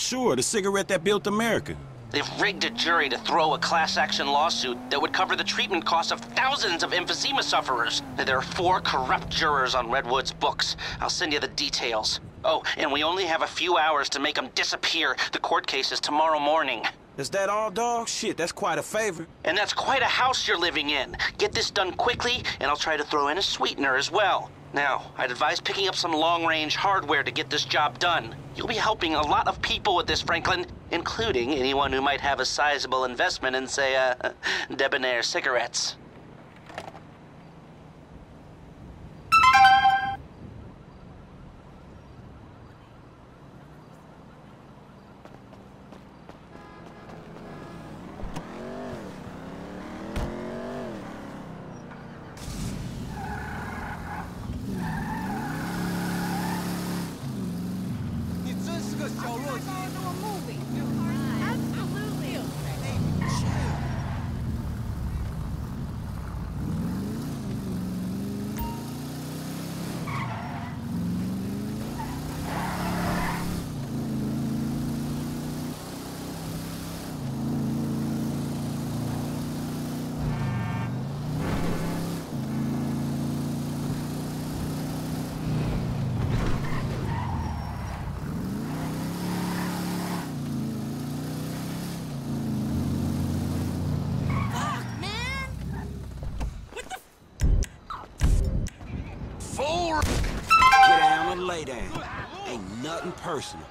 Sure, the cigarette that built America. They've rigged a jury to throw a class action lawsuit that would cover the treatment costs of thousands of emphysema sufferers. There are four corrupt jurors on Redwood's books. I'll send you the details. Oh, and we only have a few hours to make them disappear. The court case is tomorrow morning. Is that all, dog? Shit, that's quite a favor. And that's quite a house you're living in. Get this done quickly, and I'll try to throw in a sweetener as well. Now, I'd advise picking up some long-range hardware to get this job done. You'll be helping a lot of people with this, Franklin, including anyone who might have a sizable investment in, say, uh, debonair cigarettes. Fool! Get down and lay down. Ain't nothing personal.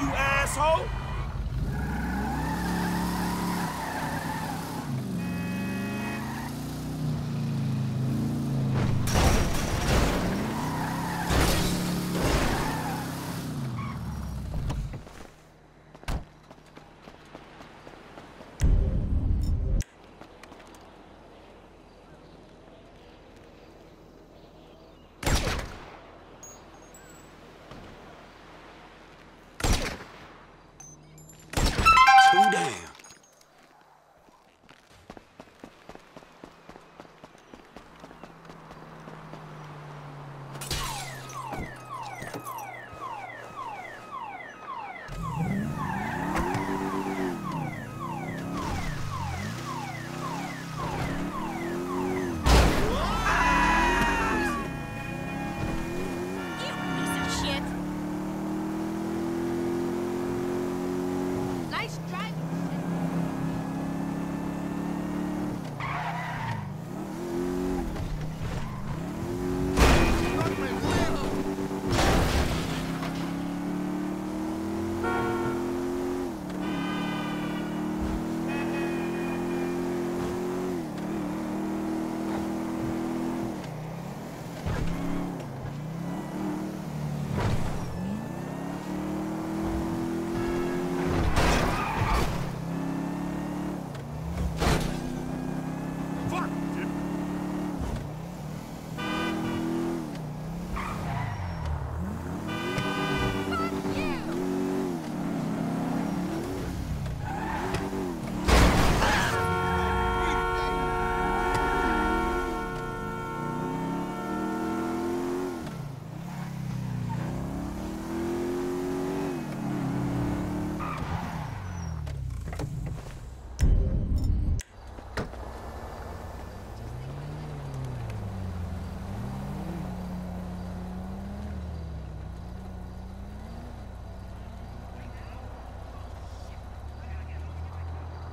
You asshole!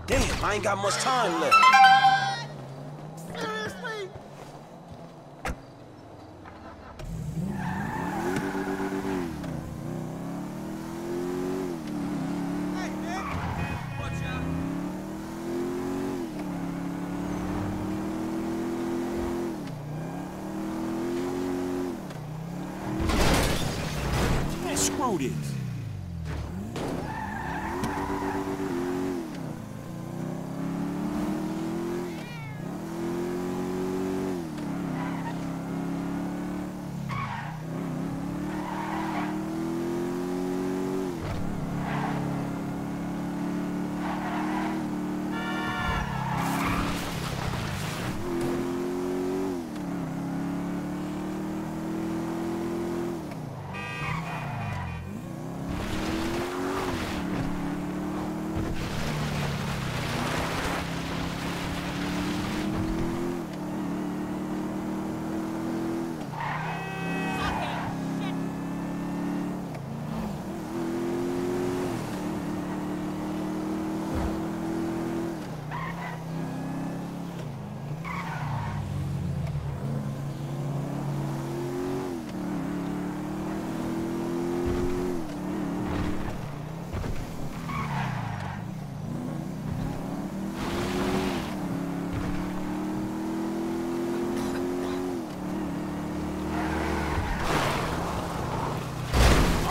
Damn, I ain't got much time left. Hey, man, screw this.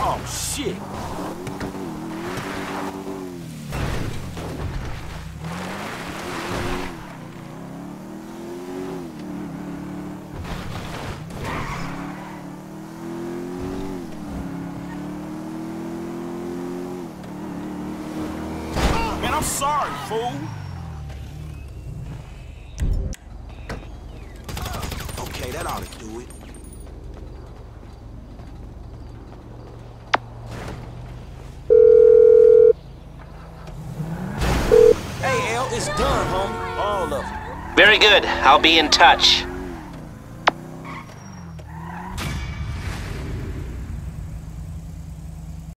Oh, shit. I'm sorry, fool. Okay, that ought to done, homie. All of it. Very good. I'll be in touch.